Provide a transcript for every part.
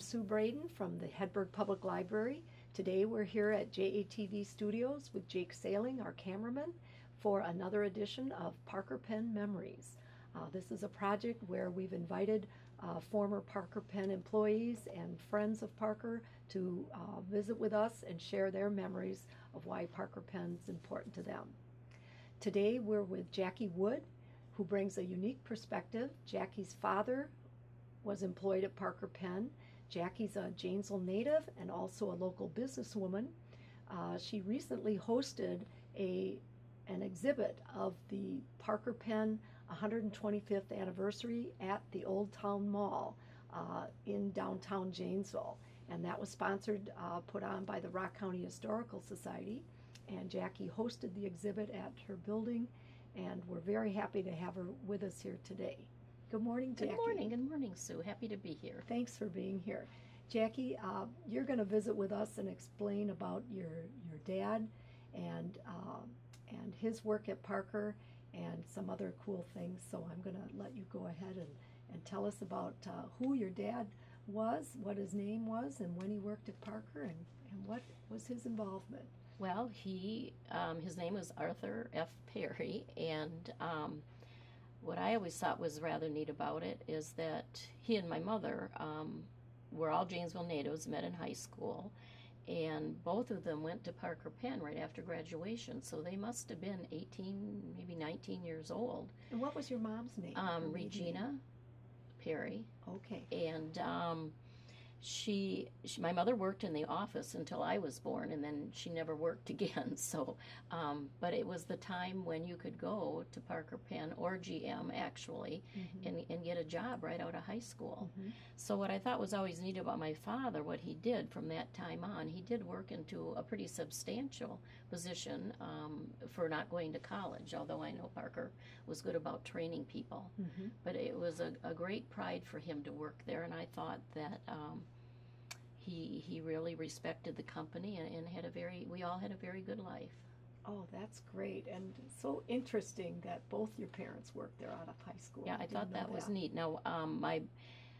I'm Sue Braden from the Hedberg Public Library. Today we're here at JATV Studios with Jake Sailing, our cameraman, for another edition of Parker Pen Memories. Uh, this is a project where we've invited uh, former Parker Pen employees and friends of Parker to uh, visit with us and share their memories of why Parker Pen is important to them. Today we're with Jackie Wood, who brings a unique perspective. Jackie's father was employed at Parker Pen. Jackie's a Janesville native and also a local businesswoman. Uh, she recently hosted a an exhibit of the Parker Pen 125th anniversary at the Old Town Mall uh, in downtown Janesville. And that was sponsored, uh, put on by the Rock County Historical Society. And Jackie hosted the exhibit at her building, and we're very happy to have her with us here today. Good morning, Jackie. Good morning. Good morning, Sue. Happy to be here. Thanks for being here. Jackie, uh, you're going to visit with us and explain about your, your dad and uh, and his work at Parker and some other cool things. So I'm going to let you go ahead and, and tell us about uh, who your dad was, what his name was, and when he worked at Parker, and, and what was his involvement. Well, he um, his name was Arthur F. Perry, and um, what I always thought was rather neat about it is that he and my mother um, were all Janesville natives, met in high school, and both of them went to Parker Pen right after graduation. So they must have been 18, maybe 19 years old. And what was your mom's name? Um, Regina Perry. Okay. And um, she, she, my mother worked in the office until I was born, and then she never worked again. So, um, but it was the time when you could go to Parker Pen or GM actually, mm-hmm. and, and get a job right out of high school. Mm-hmm. So, what I thought was always neat about my father, what he did from that time on, he did work into a pretty substantial position um, for not going to college. Although I know Parker was good about training people, mm-hmm. but it was a, a, great pride for him to work there, and I thought that. Um, he he really respected the company and, and had a very we all had a very good life. Oh, that's great and so interesting that both your parents worked there out of high school. Yeah, I, I thought that, that, was neat. Now, um, my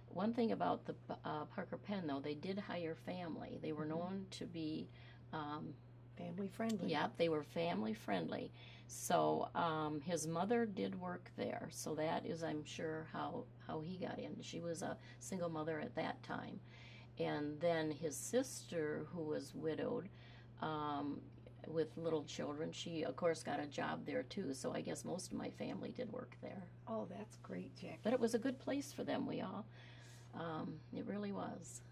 one thing about the uh, Parker Pen though, they did hire family. They were mm-hmm. known to be um, family friendly. Yeah, they were family friendly. So um, his mother did work there. So that is, I'm sure, how how he got in. She was a single mother at that time and then his sister, who was widowed um, with little children, she of course got a job there too. So I guess most of my family did work there. Oh, that's great, Jack. But it was a good place for them. We all, um, it really was.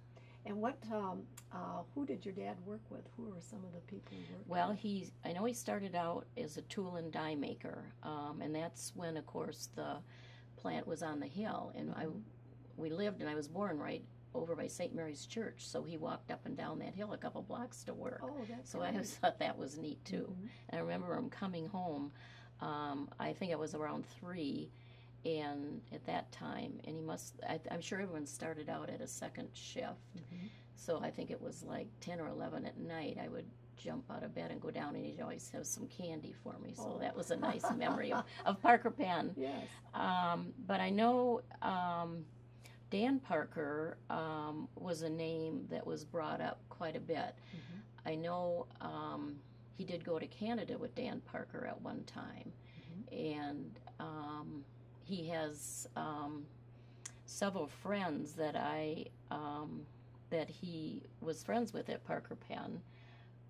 And what, um, uh, who did your dad work with? Who were some of the people he worked well, with? Well, he, I know he started out as a tool and die maker, um, and that's when, of course, the plant was on the hill, and mm-hmm. I, we lived, and I was born right over by St. Mary's Church, so he walked up and down that hill a couple blocks to work. Oh, that's so I always thought that was neat too. Mm-hmm. And I remember him coming home. Um, I think it was around three, and at that time, and he must. I, am sure everyone started out at a second shift, mm-hmm. so I think it was like ten or eleven at night. I would jump out of bed and go down, and he'd always have some candy for me. So oh. that was a nice memory of, of Parker Pen. Yes. Um, but I know. Um, Dan Parker um, was a name that was brought up quite a bit. Mm-hmm. I know um, he did go to Canada with Dan Parker at one time, mm-hmm. and um, he has um, several friends that I um, that he was friends with at Parker Pen.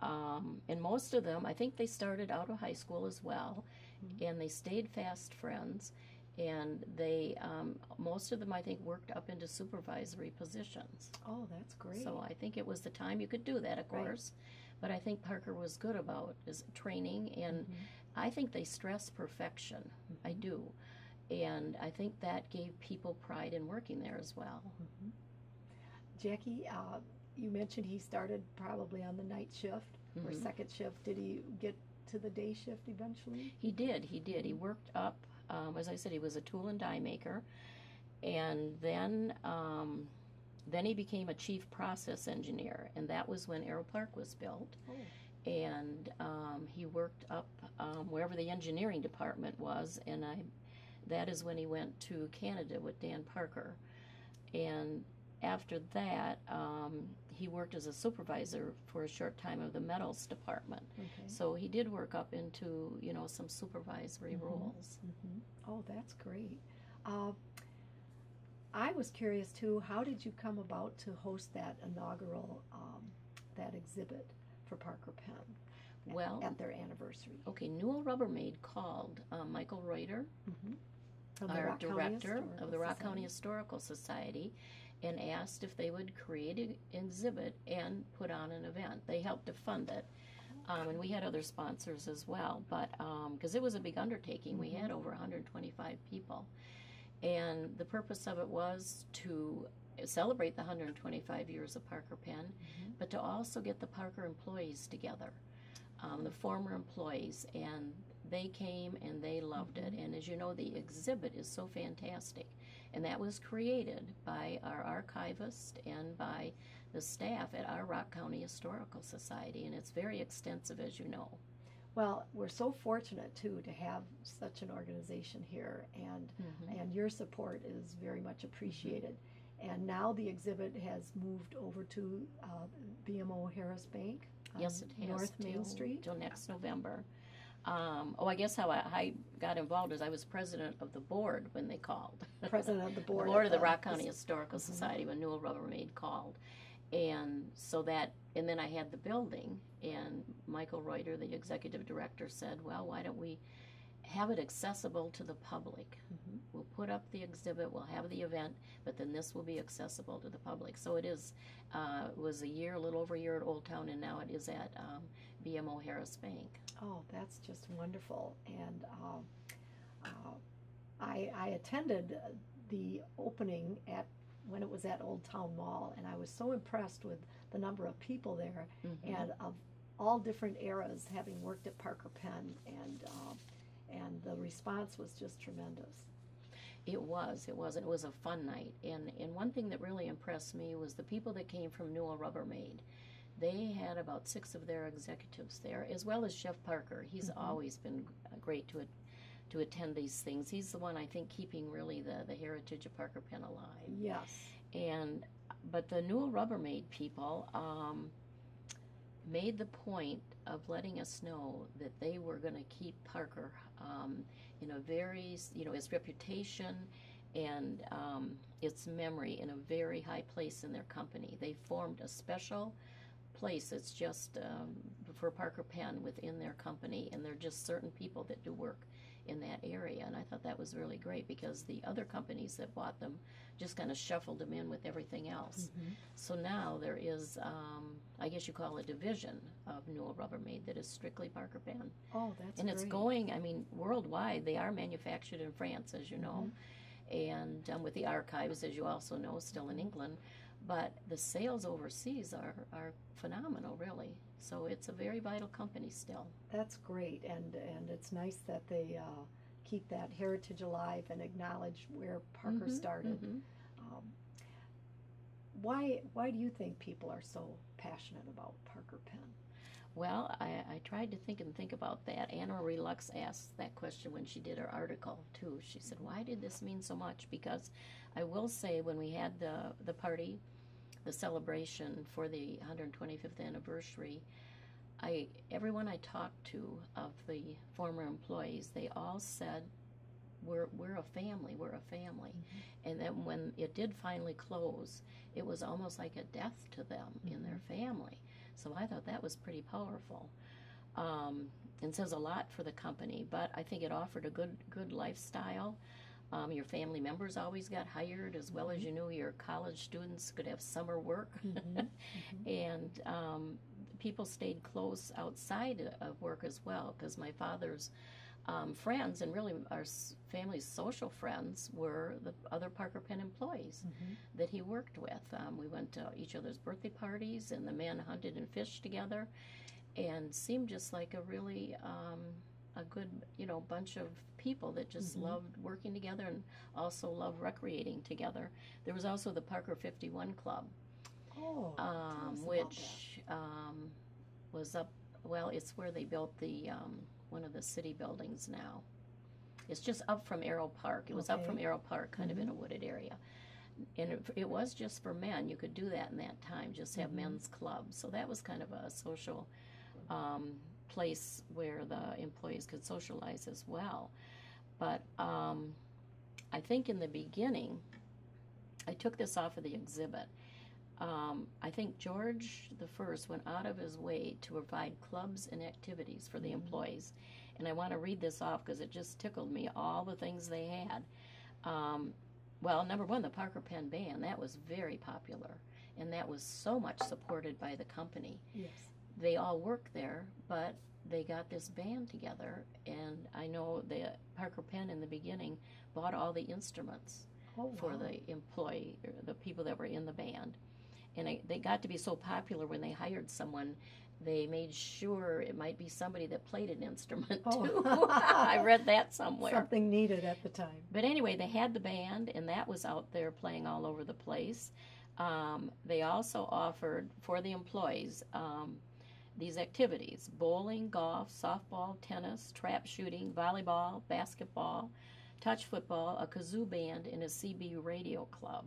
Um, and most of them, I think they started out of high school as well, mm-hmm. and they stayed fast friends and they um, most of them I think worked up into supervisory positions. Oh, that's great. So I think it was the time you could do that, of course. Right. But I think Parker was good about his training, and mm-hmm. I think they stress perfection. Mm-hmm. I do, and I think that gave people pride in working there as well. Mm-hmm. Jackie, uh, you mentioned he started probably on the night shift or mm-hmm. second shift. Did he get to the day shift eventually? He did. He did. He worked up um, as I said, he was a tool and die maker, and then um, then he became a chief process engineer, and that was when Arrow Park was built. Oh. And um, he worked up um, wherever the engineering department was, and I that is when he went to Canada with Dan Parker, and after that, um, he worked as a supervisor for a short time of the metals department. Okay. So he did work up into you know some supervisory Mhm. roles. hmm Oh, that's great. Uh, I was curious too. How did you come about to host that inaugural um, that exhibit for Parker Pen? at- Well- at their anniversary. Okay, Newell Rubbermaid called um, Michael Reuter, Mm-hmm. Our director of the Rock County Historical Society, and asked if they would create an exhibit and put on an event. They helped to fund it. Um, and we had other sponsors as well, but because it was a big undertaking, we had over 125 people. And the purpose of it was to celebrate the 125 years of Parker Pen, Mhm. but to also get the Parker employees together, um, the former employees, and they came and they loved it. And as you know, the exhibit is so fantastic. And that was created by our archivist and by the staff at our Rock County Historical Society. And it's very extensive, as you know. Well, we're so fortunate too to have such an organization here, and Mhm. and your support is very much appreciated. And now the exhibit has moved over to uh, BMO Harris Bank. Yes, it has. North Main Street. Till next November. Um, oh, I guess how I, I got involved is I was president of the board when they called. President of the the board. board of the Rock County Historical Mhm. Society when Newell Rubbermaid called, and so that, and then I had the building, and Michael Reuter, the executive director, said, "Well, why don't we have it accessible to the public? Mhm. We'll put up the exhibit, we'll have the event, but then this will be accessible to the public." So it is. Uh, it was a year, a little over a year at Old Town, and now it is at um, BMO Harris Bank. Oh, that's just wonderful. And um, uh, I, I attended the opening at when it was at Old Town Mall, and I was so impressed with the number of people there Mhm. and of all different eras, having worked at Parker Pen, and um, and the response was just tremendous. It was. It was. And it was a fun night. And and one thing that really impressed me was the people that came from Newell Rubbermaid. They had about six of their executives there, as well as Geoff Parker. He's Mhm. always been great to to attend these things. He's the one I think keeping really the the heritage of Parker Pen alive. Yes. And but the Newell Rubbermaid people um, made the point of letting us know that they were going to keep Parker um, in a very, you know, his reputation and um, its memory in a very high place in their company. They formed a special place It's just um, for Parker Pen within their company, and they're just certain people that do work in that area. And I thought that was really great because the other companies that bought them just kind of shuffled them in with everything else. Mhm. So now there is, um, I guess you call it a division of Newell Rubbermaid that is strictly Parker Pen. Oh, that's and it's going, I mean, worldwide. They are manufactured in France, as you know, and um, with the archives, as you also know, still in England. But the sales overseas are, are phenomenal, really. So it's a very vital company still. That's great, and and it's nice that they uh, keep that heritage alive and acknowledge where Parker Mhm, started. mhm. Um, why why do you think people are so passionate about Parker Pen? Well, I, I tried to think and think about that. Anna Marie Lux asked that question when she did her article too. She said, "Why did this mean so much?" Because I will say, when we had the the party, the celebration for the 125th anniversary, I everyone I talked to of the former employees, they all said, "We're we're a family. We're a family." And then when it did finally close, it was almost like a death to them in their family. So I thought that was pretty powerful. Um, and says a lot for the company, but I think it offered a good good lifestyle. Um, your family members always got hired, as well as you knew your college students could have summer work, Mhm, and um, people stayed close outside of work as well. Because my father's um, friends and really our family's social friends were the other Parker Pen employees Mhm. that he worked with. Um, we went to each other's birthday parties, and the men hunted and fished together, and seemed just like a really um, a good, you know, bunch of people that just Mhm. loved working together and also loved recreating together. There was also the Parker 51 Club, Oh, um, which um, was up. Well, it's where they built the um, one of the city buildings now. It's just up from Arrow Park. It was up from Arrow Park, kind of in a wooded area. and it, it was just for men. You could do that in that time, just have Mhm. men's clubs. So that was kind of a social um, place where the employees could socialize as well. But um, I think in the beginning, I took this off of the exhibit. Um, I think George the First went out of his way to provide clubs and activities for the Mhm. employees, and I want to read this off because it just tickled me. All the things they had. Um, well, number one, the Parker Pen Band that was very popular, and that was so much supported by the company Yes. They all work there, but they got this band together, and I know that Parker Pen in the beginning bought all the instruments Oh, for wow. the employee, the people that were in the band, and I, they got to be so popular when they hired someone. They made sure it might be somebody that played an instrument Oh. too. I read that somewhere. Something needed at the time. But anyway, they had the band, and that was out there playing all over the place. Um, they also offered for the employees um, these activities bowling, golf, softball, tennis, trap shooting, volleyball, basketball, touch football, a kazoo band, and a CB radio club.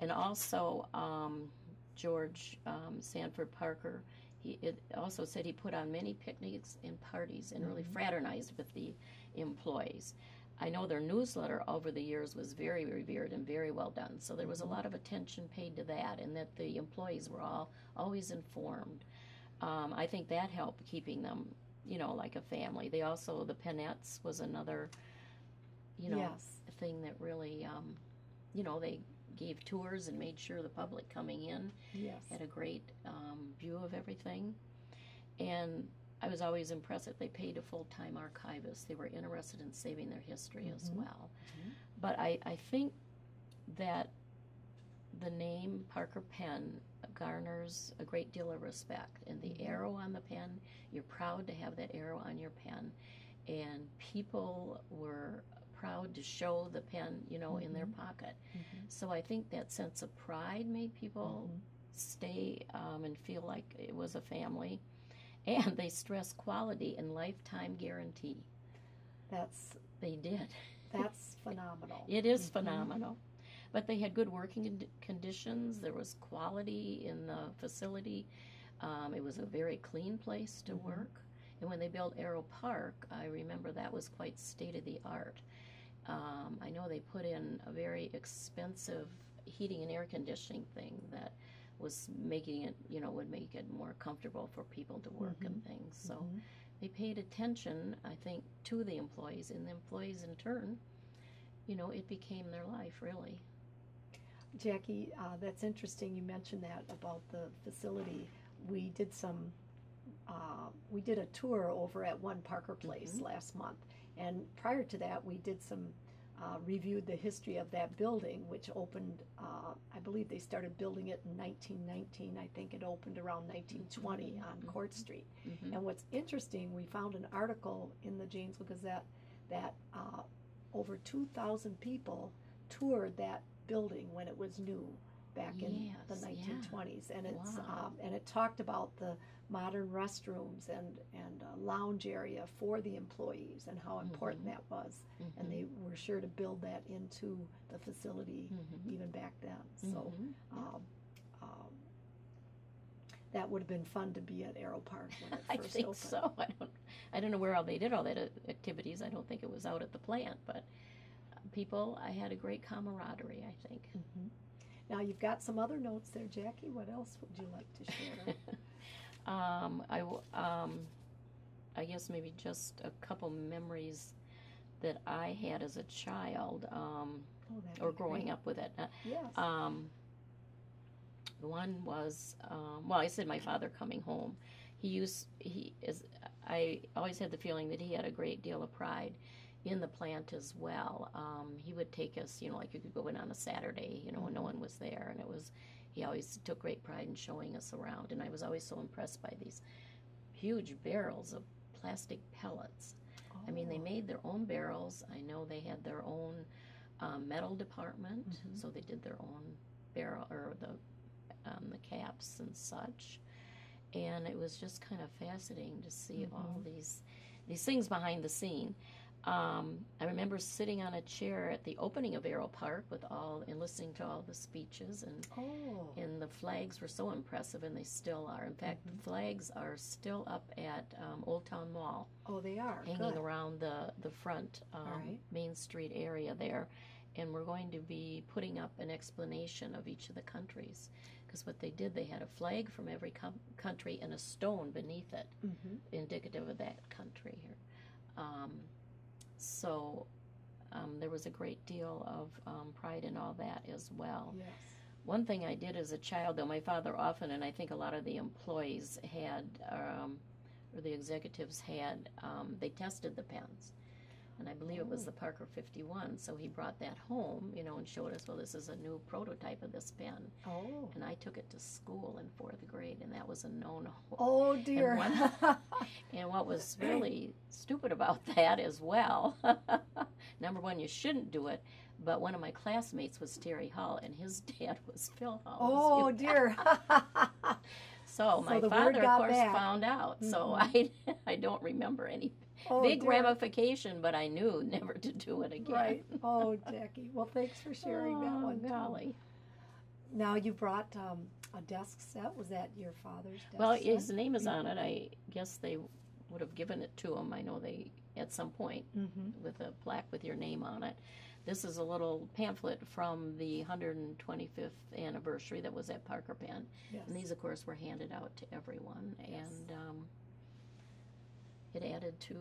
And also, um, George um, Safford Parker, he it also said he put on many picnics and parties and really Mhm. fraternized with the employees. I know their newsletter over the years was very revered and very well done. So there was a Mhm. lot of attention paid to that, and that the employees were all always informed. Um, I think that helped keeping them, you know, like a family. They also the Penettes was another, you know, yes. thing that really, um, you know, they gave tours and made sure the public coming in Yes. had a great um, view of everything. And I was always impressed that they paid a full time archivist. They were interested in saving their history as Mhm. well. Mhm. But I, I think that the name Parker Pen garners a great deal of respect. And the Mhm. arrow on the pen, you're proud to have that arrow on your pen. And people were proud to show the pen, you know, in their Mhm. pocket. Mhm. So I think that sense of pride made people Mhm. stay um, and feel like it was a family. And they stress quality and lifetime guarantee. That's They did. that's phenomenal. It is Mhm. phenomenal. But they had good working conditions. There was quality in the facility. Um, it was a very clean place to Mhm. work. And when they built Arrow Park, I remember that was quite state of the art. Um, I know they put in a very expensive heating and air conditioning thing that was making it, you know, would make it more comfortable for people to work and things. So Mhm. they paid attention, I think, to the employees, and the employees in turn, you know, it became their life really. Jackie, uh, that's interesting. You mentioned that about the facility. We did some, uh, we did a tour over at One Parker Place Mhm. last month, and prior to that, we did some uh, reviewed the history of that building, which opened. Uh, I believe they started building it in 1919. I think it opened around 1920 on Mhm. Court Street. hmm And what's interesting, we found an article in the Janesville Gazette that uh, over 2,000 people toured that building when it was new back in the Yes, yeah. 1920s, and it's Wow. um, and it talked about the modern restrooms and and uh, lounge area for the employees and how important Mhm. that was, Mm-hmm. and they were sure to build that into the facility hmm even back then. So. hmm Um, um, that would have been fun to be at Arrow Park when it I first think opened. so. I don't, I don't know where all they did all that uh, activities. I don't think it was out at the plant, but people, I had a great camaraderie. I think. Mhm. Now you've got some other notes there, Jackie. What else would you like to share? um, I um, I guess maybe just a couple memories that I had as a child, um, Oh, or growing great. up with it. Uh, Yes. Um, one was um, well, I said my father coming home. He used he is. I always had the feeling that he had a great deal of pride in the plant as well. Um, he would take us, you know, like you could go in on a Saturday, you know, when no one was there, and it was. He always took great pride in showing us around, and I was always so impressed by these huge barrels of plastic pellets. I mean, they Oh, made their own barrels. I know they had their own um, metal department, Mhm. so they did their own barrel or the um, the caps and such. And it was just kind of fascinating to see all Mhm. these these things behind the scene. Um, I remember sitting on a chair at the opening of Arrow Park with all and listening to all the speeches, and Oh. and the flags were so impressive, and they still are. In fact, Mhm. the flags are still up at um, Old Town Mall, Oh, they are. hanging Good. around the the front um, right. Main Street area there, and we're going to be putting up an explanation of each of the countries, because what they did, they had a flag from every com- country and a stone beneath it, Mhm. indicative of that country here. Um, so. Um, there was a great deal of um, pride in all that as well. Yes. One thing I did as a child, though, my father often, and I think a lot of the employees had, um, or the executives had, um, they tested the pens. And I believe it was the Parker 51. So he brought that home, you know, and showed us, well, this is a new prototype of this pen. Oh. And I took it to school in fourth grade, and that was a no no. Oh dear. one- And what was really stupid about that as well, number one, you shouldn't do it. But one of my classmates was Terry Hall, and his dad was Phil Hull. oh dear. So my father, of course, back. found out. So Mhm. I, I don't remember any oh, big dear. ramification, but I knew never to do it again. Right. Oh, Jackie. Well, thanks for sharing that Oh, one. too. Now you brought um, a desk set. Was that your father's desk Well, set? his name is on it. I guess they would have given it to him. I know they at some point Mm-hmm. with a plaque with your name on it. This is a little pamphlet from the 125th anniversary that was at Parker Pen. Yes. And these, of course, were handed out to everyone. Yes. And um, it added to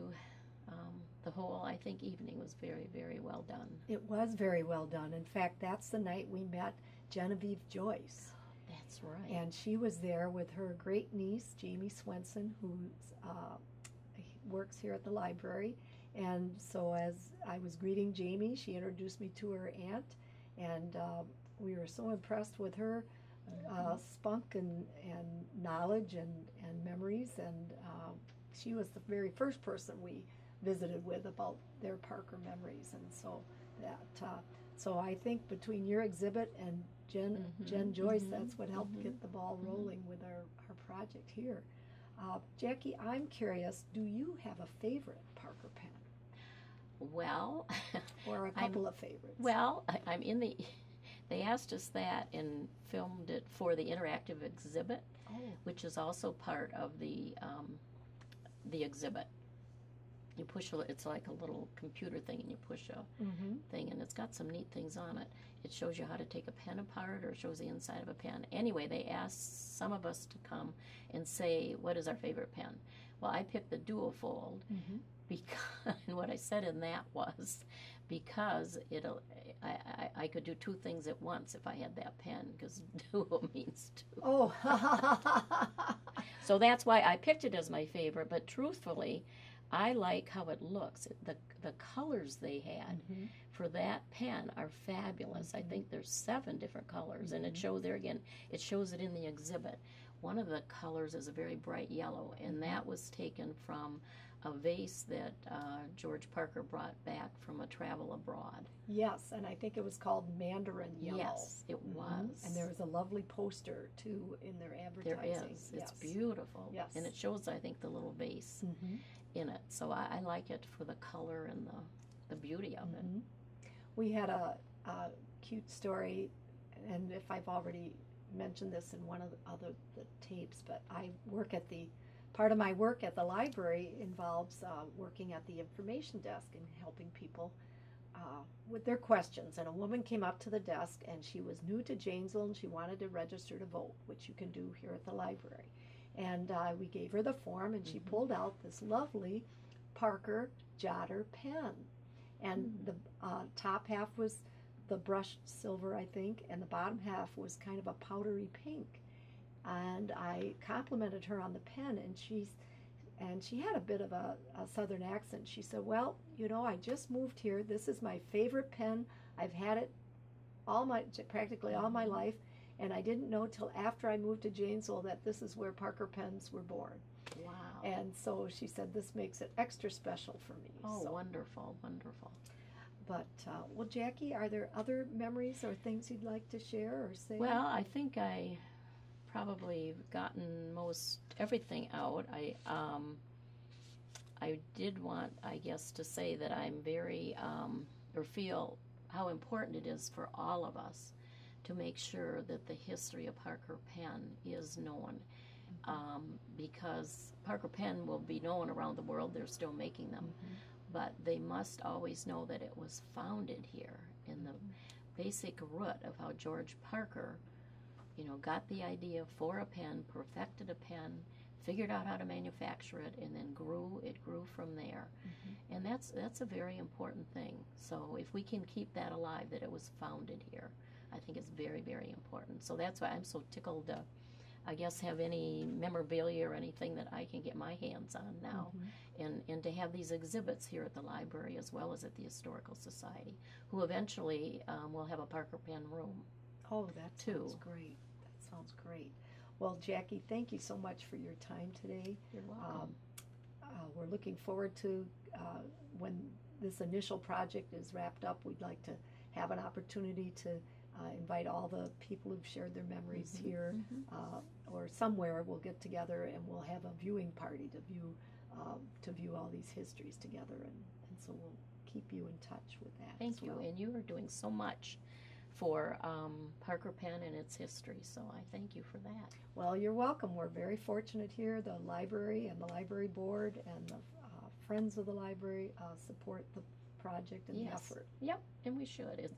um, the whole, I think, evening was very, very well done. It was very well done. In fact, that's the night we met Genevieve Joyce. That's right. And she was there with her great niece, Jamie Swenson, who uh, works here at the library. And so, as I was greeting Jamie, she introduced me to her aunt, and uh, we were so impressed with her uh, spunk and, and knowledge and, and memories. And uh, she was the very first person we visited with about their Parker memories. And so that, uh, so I think between your exhibit and Jen, Mhm, Jen Joyce, mhm, that's what helped mhm, get the ball mhm. rolling with our, our project here. Uh, Jackie, I'm curious, do you have a favorite Parker pen well, or a I'm- couple of favorites? well, I, I'm in the. They asked us that and filmed it for the interactive exhibit, oh, which is also part of the um, the exhibit. You push a, it's like a little computer thing, and you push a mm-hmm. thing, and it's got some neat things on it. It shows you how to take a pen apart, or shows the inside of a pen. Anyway, they asked some of us to come and say what is our favorite pen. Well, I picked the duofold Mm-hmm. because and what I said in that was because it'll I, I, I could do two things at once if I had that pen because duo means two. Oh, So that's why I picked it as my favorite. But truthfully, I like how it looks. The the colors they had Mhm. for that pen are fabulous. I Mhm. think there's seven different colors, and it Mhm. shows there again. It shows it in the exhibit. One of the colors is a very bright yellow, and Mhm. that was taken from a vase that uh, George Parker brought back from a travel abroad. yes, and I think it was called Mandarin Yellow. Yes, it Mhm. was. And there was a lovely poster too in their advertising. is. Yes. It's beautiful. Yes. And it shows, I think, the little vase Mm-hmm. in it. So I, I like it for the color and the, the beauty of it. Mhm. We had a, a cute story, and if I've already mentioned this in one of the other the tapes, but I work at the part of my work at the library involves uh, working at the information desk and helping people uh, with their questions. And a woman came up to the desk, and she was new to Janesville, and she wanted to register to vote, which you can do here at the library. And uh, we gave her the form, and she Mhm. pulled out this lovely Parker Jotter pen and Mm. the uh, top half was the brushed silver, I think, and the bottom half was kind of a powdery pink. And I complimented her on the pen, and she's and she had a bit of a, a southern accent. She said, "Well, you know, I just moved here. This is my favorite pen. I've had it all my practically all my life, and I didn't know till after I moved to Janesville that this is where Parker pens were born." Wow. And so she said, "This makes it extra special for me." oh, So- wonderful, wonderful. but uh, well, Jackie, are there other memories or things you'd like to share or say? Well, I think I probably gotten most everything out. I um, I did want, I guess, to say that I'm very, um, or feel how important it is for all of us to make sure that the history of Parker Pen is known. Um, because Parker Pen will be known around the world, they're still making them, Mhm. but they must always know that it was founded here in the basic root of how George Parker, you know, got the idea for a pen, perfected a pen, figured out how to manufacture it, and then grew. It grew from there, Mhm. and that's that's a very important thing. So if we can keep that alive, that it was founded here, I think it's very very important. So that's why I'm so tickled to, I guess, have any memorabilia or anything that I can get my hands on now Mhm. and, and to have these exhibits here at the library as well as at the Historical Society, who eventually um, will have a Parker Pen room. Oh, that sounds Two. great. That sounds great. Well, Jackie, thank you so much for your time today. You're Um, uh, we're looking forward to uh, when this initial project is wrapped up. We'd like to have an opportunity to uh, invite all the people who've shared their memories Mhm, here mhm. uh, or somewhere. We'll get together and we'll have a viewing party to view um, to view all these histories together, and, and so we'll keep you in touch with that. Thank you, well. and you are doing so much for um, Parker Pen and its history. So I thank you for that. Well, you're welcome. We're very fortunate here. The library and the library board and the uh, friends of the library uh, support the project and the Yes. effort. Yep, and we should. It,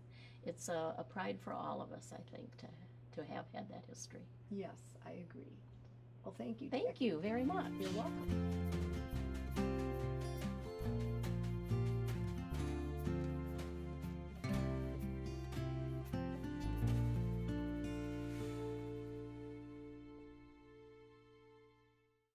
it's a, a pride for all of us, I think, to to have had that history. Yes, I agree. Well, thank you. Thank Jackie. you very much. You're welcome.